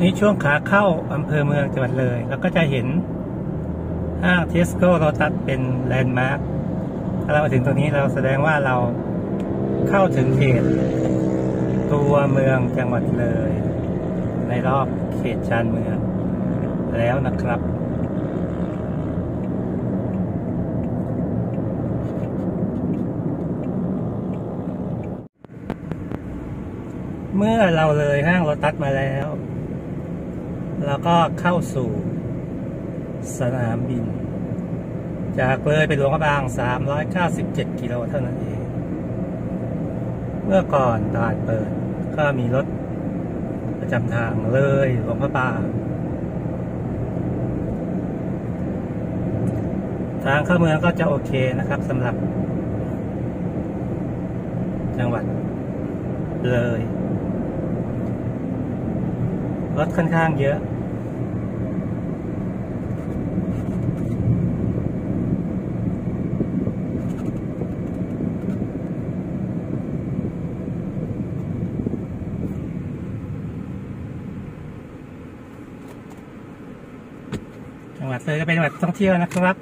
นี่ช่วงขาเข้าอำเภอเมืองจังหวัดเลยแล้วก็จะเห็นห้างเทสโก้เราตัดเป็นแลนด์มาร์คถ้าเรามาถึงตรงนี้เราแสดงว่าเราเข้าถึงเขตตัวเมืองจังหวัดเลย ในรอบเขตชานเมือง แล้วนะครับเมื่อเราเลยห้างโรตัสมาแล้ว เราก็เข้าสู่สนามบิน จากเลยไปหลวงพระบาง 397 กิโลเท่านั้นเอง เมื่อก่อนตลาดเปิดก็มีรถประจำทางเลยหลวงพระบาง ทางเข้าเมืองก็จะโอเคนะครับสำหรับ จังหวัดเลย รถค่อนข้างเยอะ จังหวัดเลยก็เป็นจังหวัดท่องเที่ยวนะครับ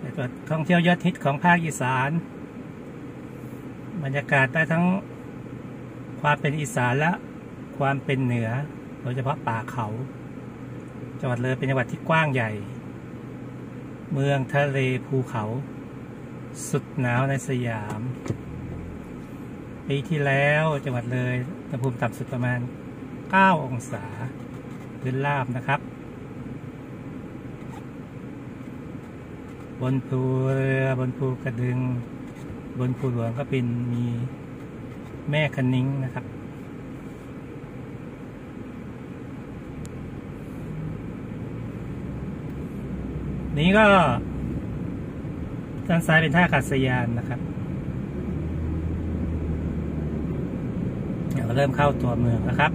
เป็นจังหวัดท่องเที่ยวยอดฮิตของภาคอีสาน บรรยากาศได้ทั้งความเป็นอีสานและ ความเป็นเหนือ โดยเฉพาะป่าเขา จังหวัดเลยเป็นจังหวัดที่กว้างใหญ่ เมืองทะเลภูเขา สุดหนาวในสยาม ปีที่แล้วจังหวัดเลยอุณหภูมิต่ำสุดประมาณ 9 องศาพื้นราบนะครับ บนภูเรือบนภูกระดึง บนภูหลวงก็เป็นมีแม่คันนิ้งนะครับ นี้ก็ด้านซ้ายเป็นท่าอากาศยานนะครับเดี๋ยวเริ่มเข้าตัวเมืองนะครับ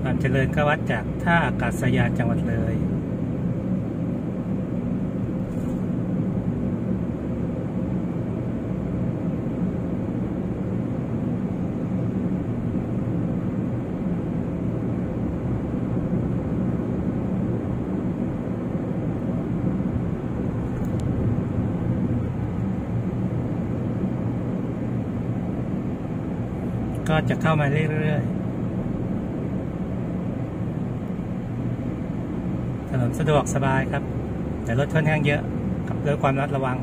ความเจริญก็วัดจากท่าอากาศยานจังหวัดเลย ก็ จะเข้ามาเรื่อยๆ ถนนสะดวกสบายครับ แต่รถค่อนข้างเยอะขับด้วยความระมัดระวัง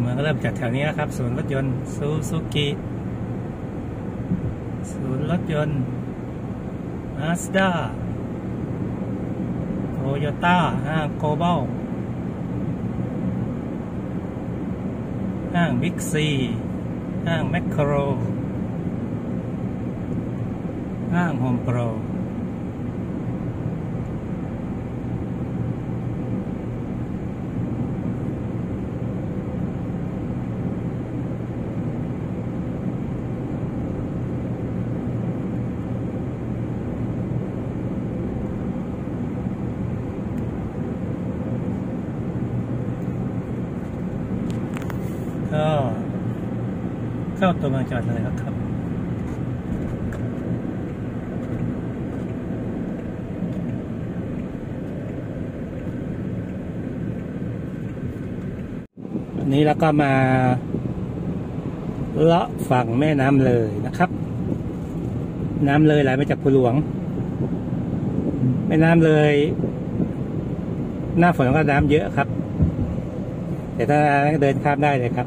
เมืองก็เริ่มจากแถวนี้นะครับ ศูนย์รถยนต์ซูซูกิศูนย์รถยนต์มาสด้า โตโยต้าห้างโกลบอลห้างบิ๊กซีห้างแมคโครห้างโฮมโปร ก็ เข้าตัวเมืองจังหวัดเลยครับนนี้แล้วก็มาเลาะฝั่งแม่น้ำเลยนะครับ น้ำเลยไหลมาจากภูหลวง แม่น้ำเลย หน้าฝนก็น้ำเยอะครับ แต่ถ้าเดินข้ามได้เลยครับ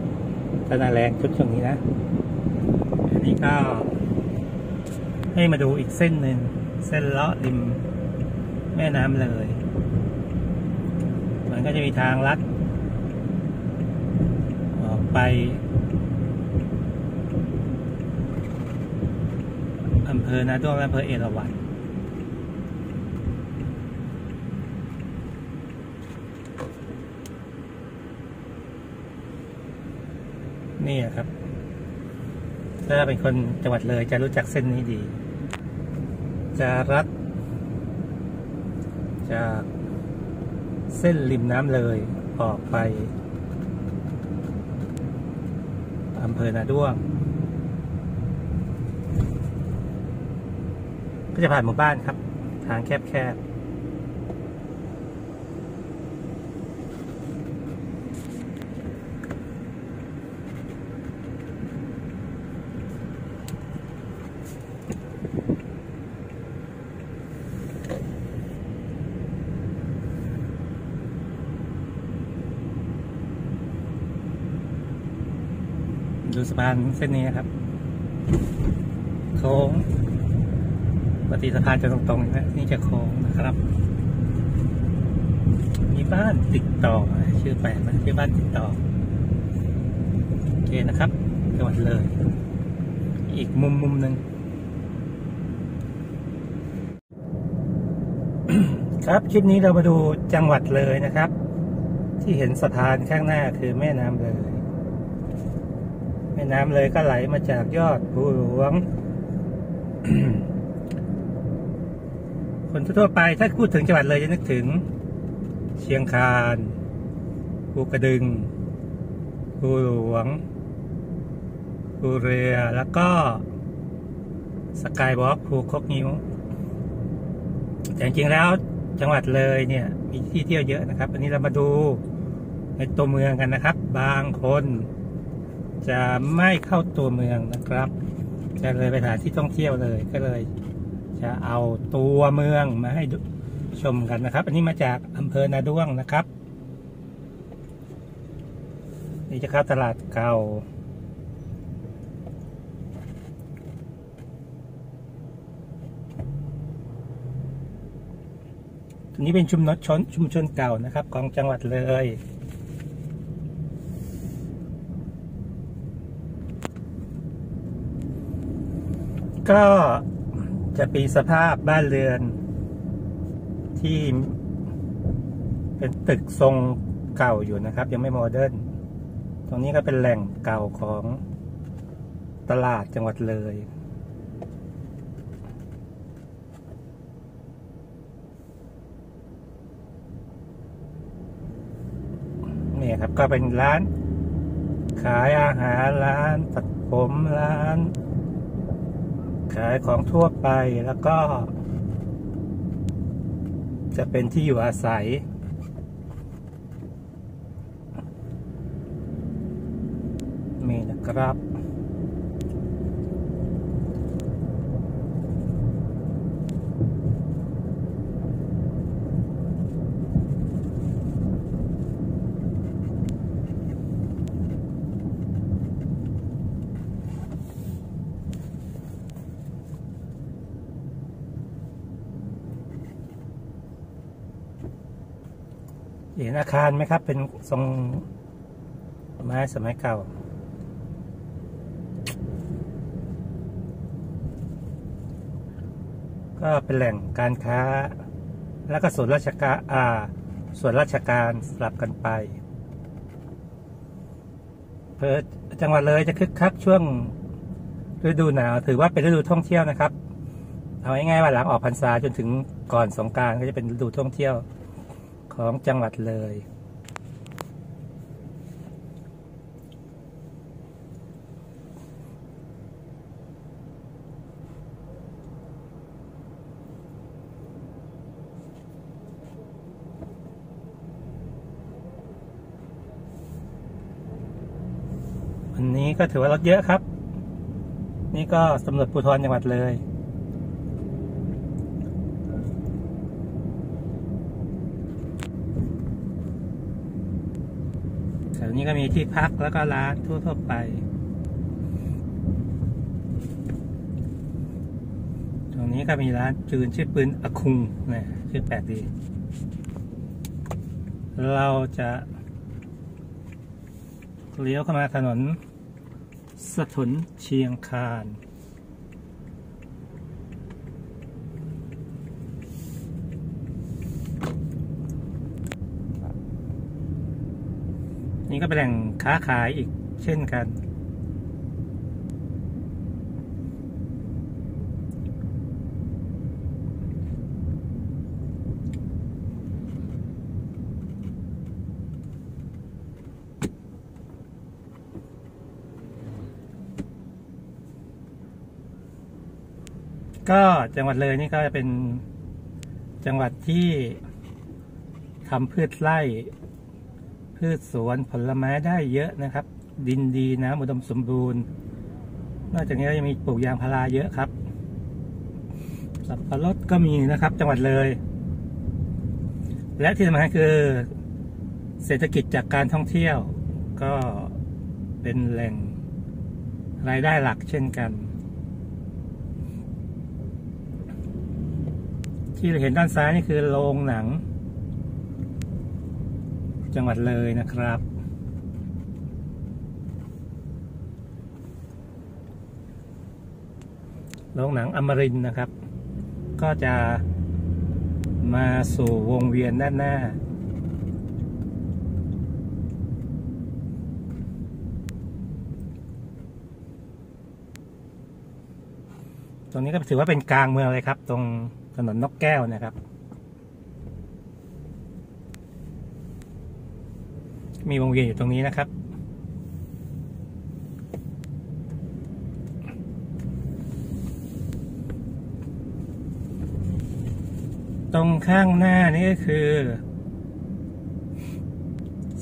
ถ้าหนาแรงชุดช่วงนี้นะ ก็ให้มาดูอีกเส้นหนึ่ง เส้นเลาะริมแม่น้ำเลย มันก็จะมีทางลัด ออกไปอำเภอนาด้วงและอำเภอเอราวัณนี่ครับ ถ้าเป็นคนจังหวัดเลยจะรู้จักเส้นนี้ดี จะรัดจากเส้นริมน้ำเลยออกไปอำเภอนาด้วง ก็จะผ่านหมู่บ้านครับ ทางแคบๆานเส้นนี้ครับโค้งปกติสะพานจะตรงๆนะนี่จะโค้งนะครับ มีบ้านติดต่อ ชื่อแปลกนะชื่อบ้านติดต่อโอเคนะครับจังหวัดเลย อีกมุมมุมหนึ่งครับคลิปนี้เรามาดูจังหวัดเลยนะครับ ที่เห็นสะพานข้างหน้าคือแม่น้ำเลย แม่น้ำเลยก็ไหลมาจากยอดภูหลวง คนทั่วไปถ้าพูดถึงจังหวัดเลยจะนึกถึง เชียงคานภูกระดึงภูหลวงภูเรือแล้วก็สกายบล็อกภูคกนิ้ว แต่จริงๆแล้วจังหวัดเลยเนี่ย มีที่เที่ยวเยอะนะครับ อันนี้เรามาดูในตัวเมืองกันนะครับ บางคน จะไม่เข้าตัวเมืองนะครับ จะเลยไปหาที่ท่องเที่ยวเลยก็เลย จะเอาตัวเมืองมาให้ชมกันนะครับ อันนี้มาจากอำเภอนาด้วงนะครับ นี่จะเข้าตลาดเก่าอันนี้เป็นชุมชนชุมชนเก่านะครับ ของจังหวัดเลย ก็จะปีสภาพบ้านเรือน ที่เป็นตึกทรงเก่าอยู่นะครับ ยังไม่โมเดิร์นตรงนี้ก็เป็นแหล่งเก่าของตลาดจังหวัดเลย นี่ครับก็เป็นร้าน ขายอาหารร้านตัดผมร้าน ขายของทั่วไปแล้วก็ จะเป็นที่อยู่อาศัย มีนะครับ อาคารไหมครับ เป็นทรงไม้สมัยเก่า ก็เป็นแหล่งการค้า แล้วก็ส่วนราชการอ่าส่วนราชการสลับกันไปเพื่อจังหวัดเลยจะคึกคักช่วงฤดูหนาว ถือว่าเป็นฤดูท่องเที่ยวนะครับ เอาง่ายๆว่าหลังออกพรรษาจนถึงก่อนสงการก็จะเป็นฤดูท่องเที่ยว ของจังหวัดเลย วันนี้ก็ถือว่ารถเยอะครับ นี่ก็ตำรวจภูธรจังหวัดเลย แถวนี้ก็ มีที่พักแล้วก็ร้านทั่วๆไป ตรงนี้ก็มีร้านจืนชื่อปืนอคุงนะชื่อแปลกดี เราจะเลี้ยวเข้ามาถนนสถนเชียงคานี้ก็เป็นแหล่งค้าขายอีกเช่นกัน ก็จังหวัดเลยนี่ก็จะเป็นจังหวัดที่ทำพืชไร่ พืชสวนผลไม้ได้เยอะนะครับ ดินดีนะอุดมสมบูรณ์ นอกจากนี้ยังมีปลูกยางพาราเยอะครับสับปะรดก็มีนะครับ จังหวัดเลย และที่สำคัญคือ เศรษฐกิจจากการท่องเที่ยว ก็เป็นแหล่งรายได้หลักเช่นกัน ที่เราเห็นด้านซ้ายนี่คือโรงหนัง จังหวัดเลยนะครับ โรงหนังอมรินนะครับ ก็จะมาสู่วงเวียนด้านหน้า ตรงนี้ก็ถือว่าเป็นกลางเมืองเลยครับ ตรงถนนนกแก้วนะครับ มีวงเวียนอยู่ตรงนี้นะครับ ตรงข้างหน้านี่ก็คือ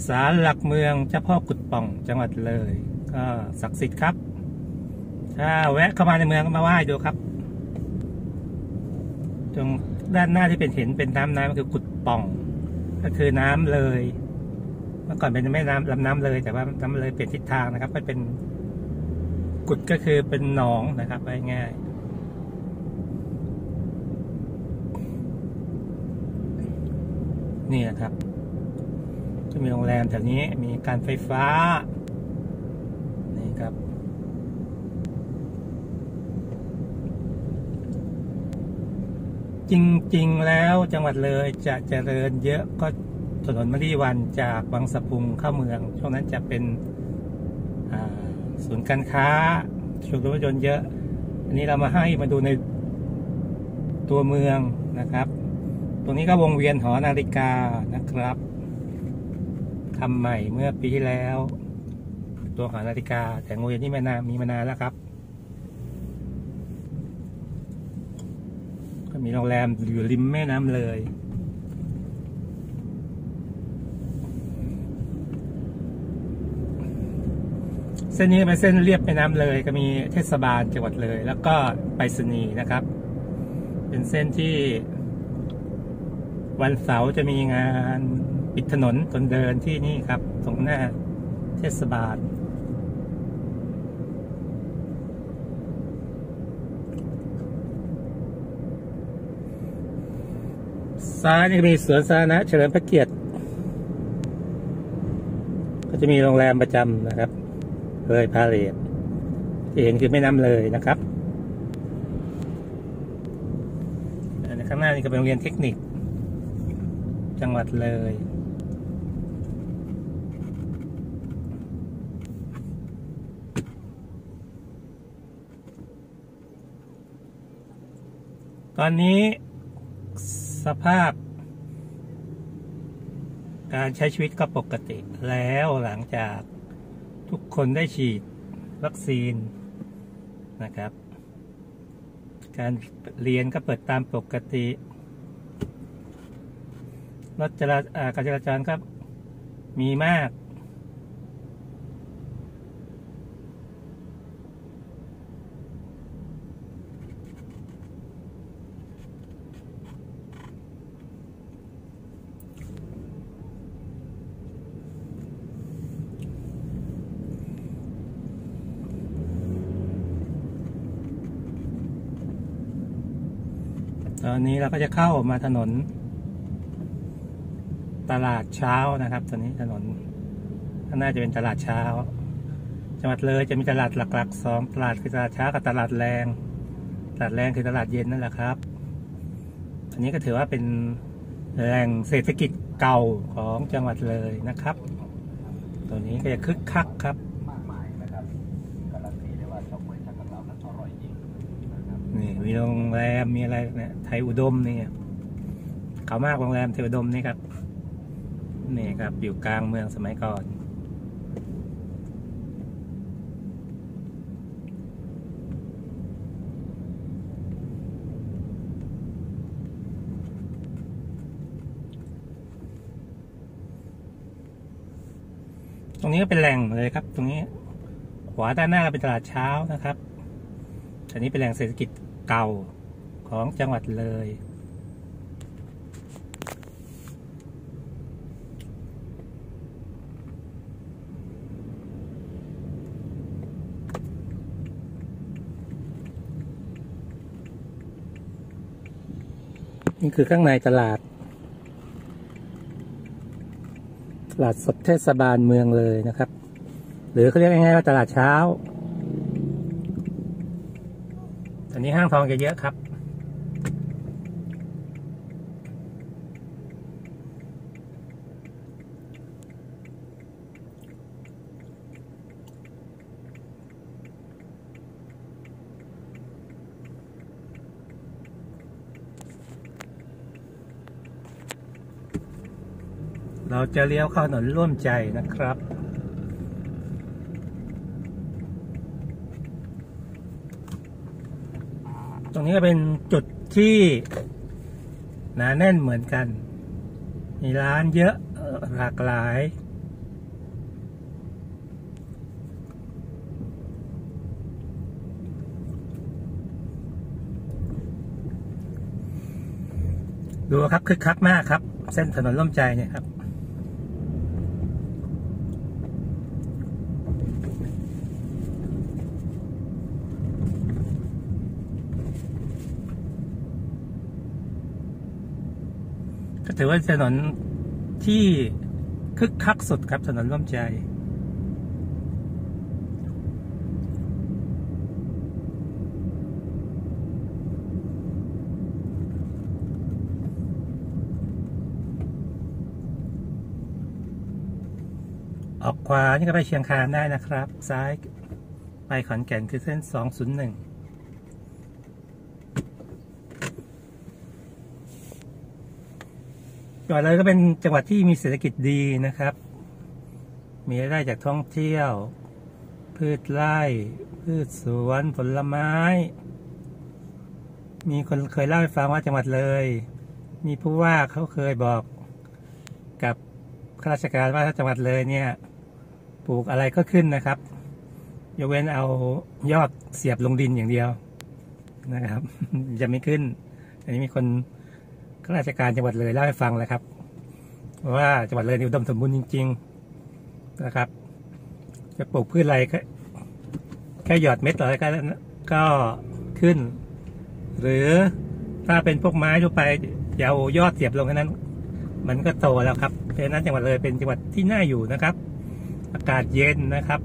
ศาลหลักเมืองเจ้าพ่อกุดป่องจังหวัดเลย ก็ศักดิ์สิทธิ์ครับ ถ้าแวะเข้ามาในเมืองก็มาไหว้ดูครับ ตรงด้านหน้าที่เป็นเห็นเป็นน้ำน้ำก็คือกุดป่อง ก็คือน้ำเลย เมื่อก่อนเป็นแม่น้ำลำน้ำเลยแต่ว่าน้ำเลยเปลี่ยนทิศทางนะครับมันเป็นกุดก็คือเป็นหนองนะครับง่ายๆนี่นะครับจะมีโรงแรมแถวนี้มีการไฟฟ้า นี่ครับ จริงๆแล้วจังหวัดเลยจะเจริญเยอะก็ ถนนมะลิวันจากบางสะพุงเข้าเมือง ช่วงนั้นจะเป็นศูนย์การค้าชุมรถยนต์เยอะ อันนี้เรามาให้มาดูในตัวเมืองนะครับ ตรงนี้ก็วงเวียนหอนาฬิกานะครับทำใหม่เมื่อปีที่แล้ว ตัวหอนาฬิกา แต่งเวียนนี้มานานมีมานานแล้วครับ ก็มีโรงแรมอยู่ริมแม่น้ำเลย เส้นนี้เป็นเส้นเรียบแม่น้ำเลย ก็มีเทศบาลจังหวัดเลย แล้วก็ไปรษณีย์นะครับ เป็นเส้นที่ วันเสาร์จะมีงานปิดถนนคนเดินที่นี่ครับ ตรงหน้าเทศบาลซ้ายนี่มีสวนสาธารณะเฉลิมพระเกียรติ ก็จะมีโรงแรมประจำนะครับ เลยพาเลทที่เห็นคือแม่น้ำเลยนะครับข้างหน้านี่ก็เป็นโรงเรียนเทคนิค จังหวัดเลยตอนนี้สภาพ การใช้ชีวิตก็ปกติแล้วหลังจาก ทุกคนได้ฉีดวัคซีนนะครับ การเรียนก็เปิดตามปกติรถจราการจราจรครับ มีมาก นี้เราก็จะเข้ามาถนน ตลาดเช้านะครับตอนนี้ถนนน้าจะเป็นตลาดเช้า จังหวัดเลยจะมีตลาดหลักๆสองตลาดคือตลาดเช้ากับตลาดแรงตลาดแรงคือตลาดเย็นนั่นแหละครับ อันนี้ก็ถือว่าเป็นแหล่งเศรษฐกิจเก่าของจังหวัดเลยนะครับ ตัวนี้ก็จะคึกคักครับ มีโรงแรมมีอะไรเนี่ยไทยอุดมนี่เขามากโรงแรมไทยอุดมนี่ครับนี่ครับ อยู่กลางเมืองสมัยก่อน ตรงนี้ก็เป็นแหล่งเลยครับ ตรงนี้ ขวาด้านหน้าเป็นตลาดเช้านะครับอันนี้เป็นแหล่งเศรษฐกิจ เก่าของจังหวัดเลย นี่คือข้างในตลาด ตลาดสดเทศบาลเมืองเลยนะครับ หรือเขาเรียกง่ายๆว่าตลาดเช้า อั นี้ห้างทองจะเยอะครับ เราจะเลี้ยวเข้าถนนร่วมใจนะครับ ตรง นี้ก็เป็นจุดที่หนาแน่นเหมือนกัน มีร้านเยอะหลากหลาย ดูครับคึกคักมากครับ เส้นถนนร่มใจเนี่ยครับ ถือว่าถนนที่คึกคักสุดครับถนนร่มใจ ออกขวานี่ก็ไปเชียงคานได้นะครับ ซ้ายไปขอนแก่นคือเส้น 201 จังห วัดเลยก็เป็นจังหวัดที่มีเศรษฐกิจดีนะครับ มีรายได้จากท่องเที่ยว พืชไร่ พืชสวน ผลไม้ มีคนเคยเล่าให้ฟังว่าจังหวัดเลย มีผู้ว่าเขาเคยบอกกับข้าราชการว่าถ้าจังหวัดเลยเนี่ย ปลูกอะไรก็ขึ้นนะครับ ยกเว้นเอายอดเสียบลงดินอย่างเดียวนะครับ จะไม่ขึ้น อันนี้มีคน ข้าราชการจังหวัดเลยเล่าให้ฟังแล้วครับ ว่าจังหวัดเลยนี่อุดมสมบูรณ์จริง ๆนะครับ จะปลูกพืชอะไรก็แค่หยอดเม็ดอะไรก็ก็ขึ้น หรือถ้าเป็นพวกไม้ทั่วไปอย่ายอดเสียบลงแค่นั้น มันก็โตแล้วครับเพราะนั้นจังหวัดเลยเป็นจังหวัดที่น่าอยู่นะครับ อากาศเย็นนะครับ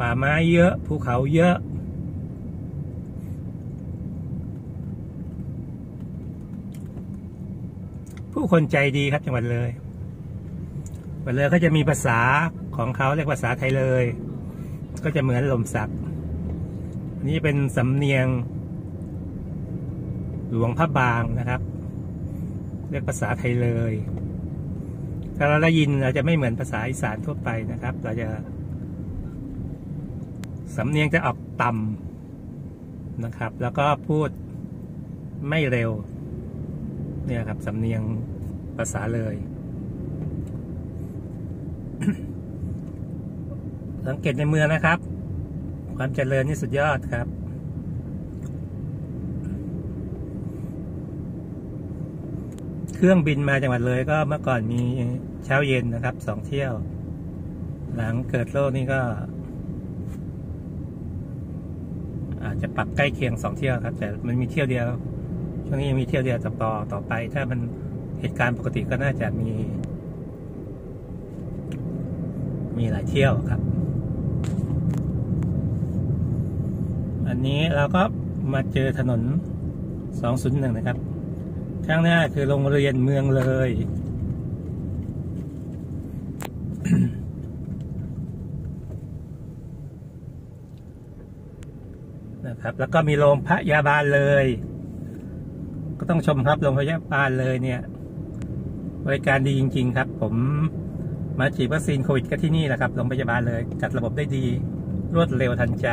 ป่าไม้เยอะภูเขาเยอะ ผู้คนใจดีครับจังหวัดเลยจังหวัดเลยก็จะมีภาษาของเขาเรียกภาษาไทยเลย ก็จะเหมือนลมสักนนี้เป็นสำเนียง หลวงพระบางนะครับ เรียกภาษาไทยเลยถ้าเราได้ยินเราจะไม่เหมือนภาษาอีสานทั่วไปนะครับ เราจะสำเนียงจะออกต่ำนะครับ แล้วก็พูดไม่เร็ว เนี่ยครับสำเนียงภาษาเลย สังเกตในเมืองนะครับ ความเจริญนี่สุดยอดครับ เครื่องบินมาจังหวัดเลยก็เมื่อก่อนมีเช้าเย็นนะครับสองเที่ยว หลังเกิดโรคนี่ก็ อาจจะปรับใกล้เคียงสองเที่ยวครับ แต่มันมีเที่ยวเดียว ช่วงนี้ยังมีเที่ยวเดียวต่อต่อไป ถ้ามันเหตุการณ์ปกติก็น่าจะมี มีหลายเที่ยวครับ อันนี้เราก็มาเจอถนน 201 นะครับ ข้างหน้าคือโรงเรียนเมืองเลย นะครับ แล้วก็มีโรงพยาบาลเลย ต้องชมครับโรงพยาบาลเลยเนี่ย บริการดีจริง ๆ ครับ ผมมาฉีดวัคซีนโควิดก็ที่นี่แหละครับโรงพยาบาลเลย จัดระบบได้ดี รวดเร็วทันใจ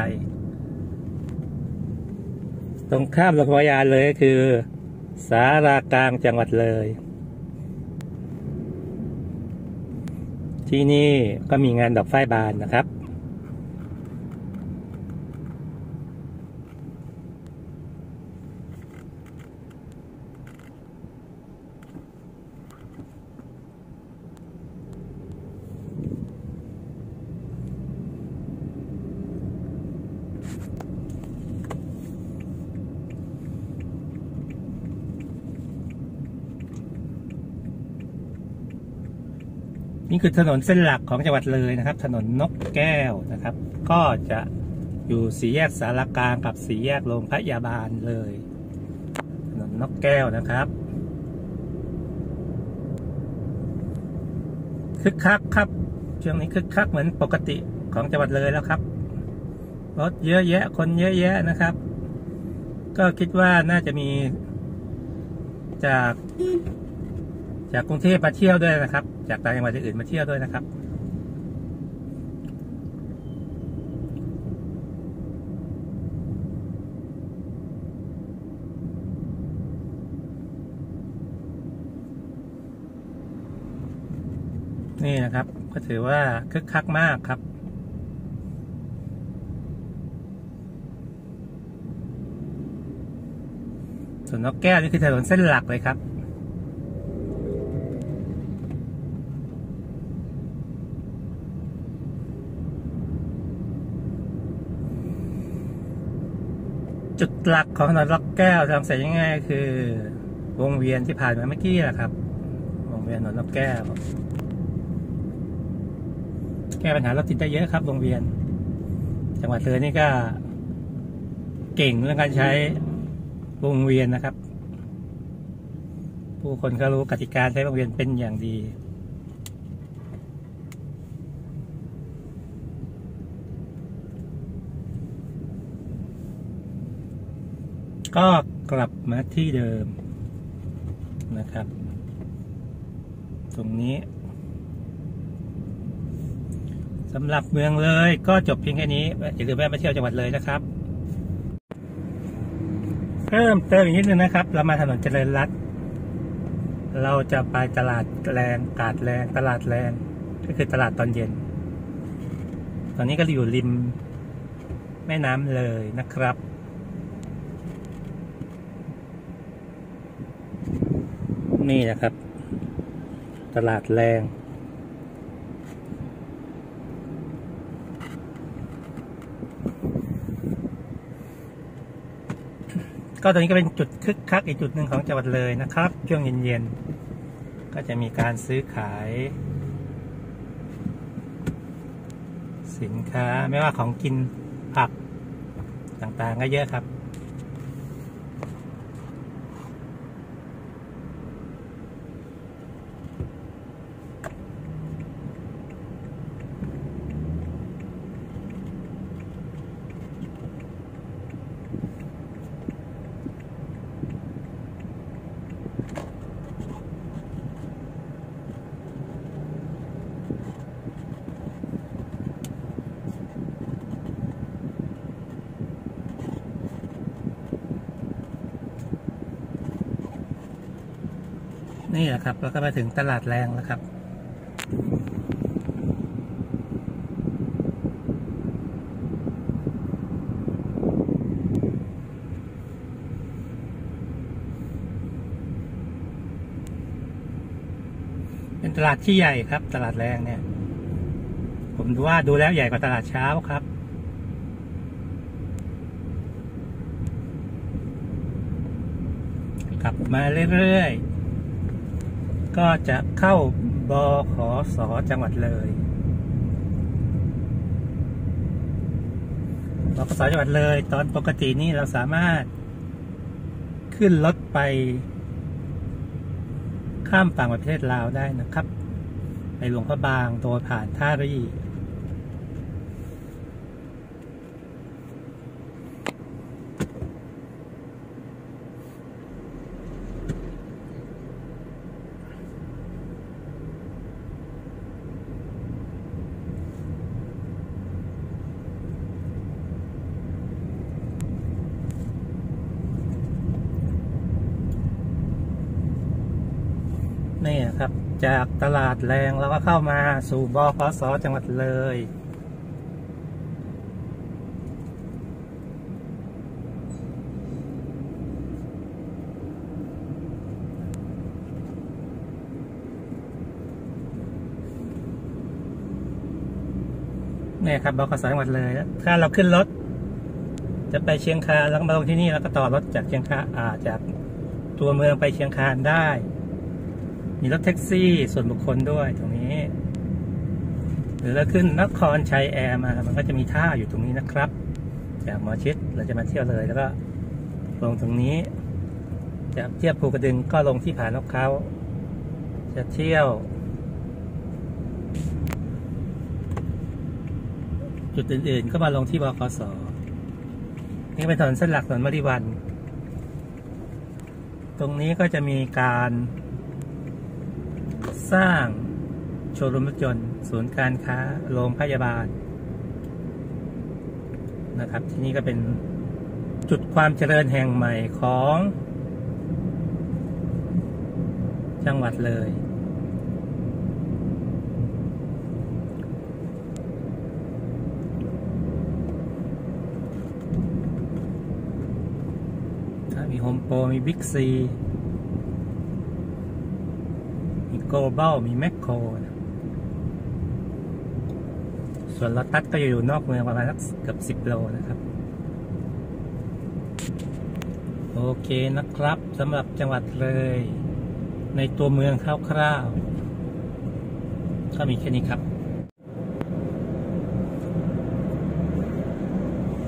ตรงข้ามโรงพยาบาลเลยก็คือ สารากลางจังหวัดเลย ที่นี่ก็มีงานดอกไฟบานนะครับ นี่คือถนนเส้นหลักของจังหวัดเลยนะครับ ถนนนกแก้วนะครับ ก็จะอยู่สีแยกสารกลางกับสีแยกโรงพยาบาลเลย ถนนนกแก้วนะครับคึกคักครับช่วงนี้คึกคักเหมือนปกติของจังหวัดเลยแล้วครับรถเยอะแยะ คนเยอะแยะนะครับ ก็คิดว่าน่าจะมี จาก จากกรุงเทพมาเที่ยวด้วยนะครับ จากต่างจังหวัดอื่นมาเที่ยวด้วยนะครับนี่นะครับ ก็ถือว่าคึกคักมากครับ ส่วนนกแก้วนี่คือถนนเส้นหลักเลยครับ หลักของถนนล็อกแก้วทำเสร็จง่ายๆคือ วงเวียนที่ผ่านมาเมื่อกี้แหละครับ วงเวียนถนนล็อกแก้ว แก้ปัญหารถติดได้เยอะครับ วงเวียน จังหวัดเลยนี่ก็ เก่งเรื่องการใช้วงเวียนนะครับ ผู้คนก็รู้กติกาใช้วงเวียนเป็นอย่างดี ก็กลับมาที่เดิมนะครับ ตรงนี้สำหรับเมืองเลยก็จบเพียงแค่นี้อย่าลืมแวะมาเที่ยวจังหวัดเลยนะครับ เพิ่มเติมอีกนิดนึงนะครับ เรามาถนนเจริญรัตน์เราจะไปตลาดแรงกาดแรงตลาดแรงก็คือตลาดตอนเย็น ตอนนี้ก็อยู่ริมแม่น้ำเลยนะครับ นี่นะครับ ตลาดแรง ก็ตอนนี้ก็เป็นจุดคึกคักอีกจุดหนึ่งของจังหวัดเลยนะครับ ช่วงเย็นๆ ก็จะมีการซื้อขาย สินค้าไม่ว่าของกินผักต่างๆก็เยอะครับ นะครับ แล้วก็มาถึงตลาดแรงแล้วครับ เป็นตลาดที่ใหญ่ครับ ตลาดแรงเนี่ย ผมดูว่าดูแล้วใหญ่กว่าตลาดเช้าครับกลับมาเรื่อยๆ ก็จะเข้าบขอสจังหวัดเลยบขสจังหวัดเลย ตอนปกตินี่เราสามารถขึ้นรถไป ข้ามฝั่งประเทศลาวได้นะครับ ไปหลวงพระบางโดยผ่านท่ารีนี่นะครับ จากตลาดแรงแล้วก็เข้ามาสู่บพสจังหวัดเลย เนี่ยครับบกสจังหวัดเลย ถ้าเราขึ้นรถ จะไปเชียงคานแล้วก็มาลงที่นี่แล้วก็ต่อรถจากเชียงคานอ่าจากตัวเมืองไปเชียงคานได้ มีรถแท็กซี่ส่วนบุคคลด้วยตรงนี้ หรือเราขึ้นนครชัยแอร์มามันก็จะมีท่าอยู่ตรงนี้นะครับ จากมอชิดเราจะมาเที่ยวเลยแล้วก็ลงตรงนี้จากเทียบภูกระดึงก็ลงที่ผานกเขาจะเที่ยว จุดอื่นๆ ก็มาลงที่บกสนี่เป็นถนนเส้นหลักถนนมริวัน ตรงนี้ก็จะมีการ สร้างโชว์รูมรถยนต์ศูนย์การค้าโรงพยาบาล นะครับ ที่นี่ก็เป็นจุดความเจริญแห่งใหม่ของ จังหวัดเลย มีโฮมโปรมีบิ๊กซี มีโก ลบอลมีแมคโครส่วนลอตัสก็อยู่นอกเมืองประมาณสักเกือบสิบโลนะครับ โอเคนะครับสำหรับจังหวัดเลย ในตัวเมืองคร่าวๆก็มีแค่นี้ครับ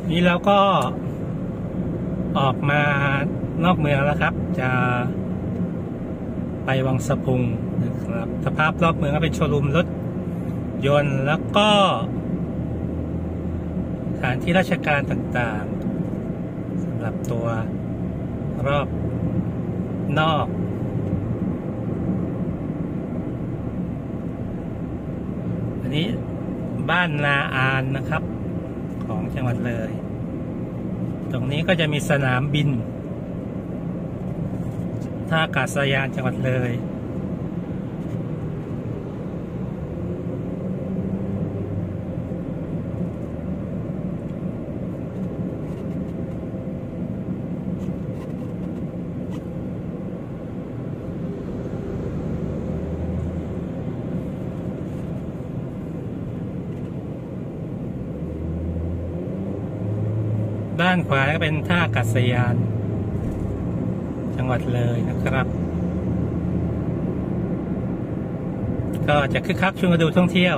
นี่เราก็ออกมานอกเมืองแล้วครับ จะไปวังสะพุง นะครับ สภาพรอบเมืองก็เป็นโชว์รูมรถยนต์แล้วก็สถานที่ราชการต่างๆสำหรับตัวรอบนอก อันนี้บ้านนาอานนะครับ ของจังหวัดเลย ตรงนี้ก็จะมีสนามบินท่าอากาศยานจังหวัดเลย ขวาแล้วก็เป็นท่าอากาศยาน จังหวัดเลยนะครับ ก็จะคึกคักช่วงฤดูท่องเที่ยว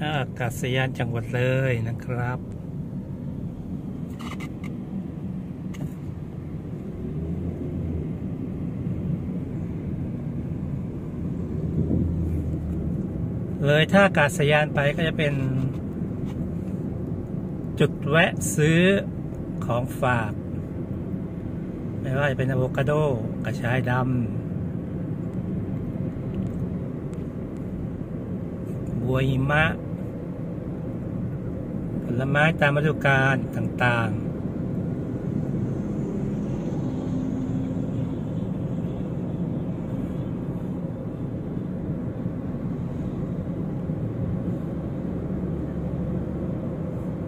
ท่ากาศยานจังหวัดเลยนะครับ เลยท่าอากาศยานไปก็จะเป็น จุดแวะซื้อของฝาก ไม่ว่าจะเป็นอะโวคาโดกระชายดำบัวหิมะ ลไม้ตามฤดูกาลต่างๆ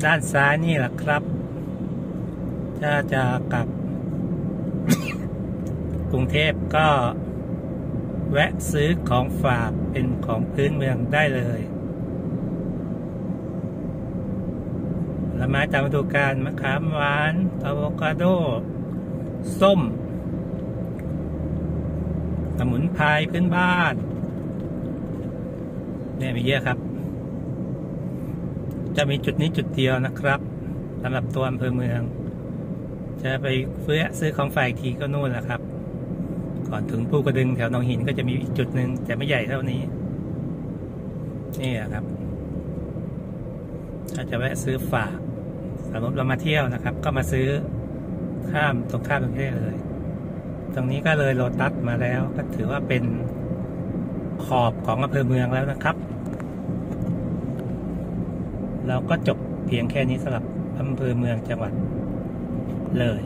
ด้านซ้ายนี่แหละครับ ถ้าจะกลับ กรุงเทพก็ แวะซื้อของฝากเป็นของพื้นเมืองได้เลยผล ไม้ตามฤดูกาลมะขามหวานอะโวคาโด ส้ม สมุนไพรพื้นบ้าน เนี่ยมีเยอะครับ จะมีจุดนี้จุดเดียวนะครับสำหรับตัวอำเภอเมือง จะไปเฟื้อซื้อของฝ่ายทีก็นู่นแหละครับ ก่อนถึงภูกระดึงแถวหนองหินก็จะมีอีกจุดหนึ่งแต่ไม่ใหญ่เท่านี้ นี่อะครับถ้าจะแวะซื้อฝาก สมมติเรามาเที่ยวนะครับ ก็มาซื้อข้ามตรงข้ามตรงนี้เลย ตรงนี้ก็เลยโลตัสมาแล้ว ก็ถือว่าเป็นขอบของอำเภอเมืองแล้วนะครับ เราก็จบเพียงแค่นี้สำหรับอำเภอเมืองจังหวัดเลย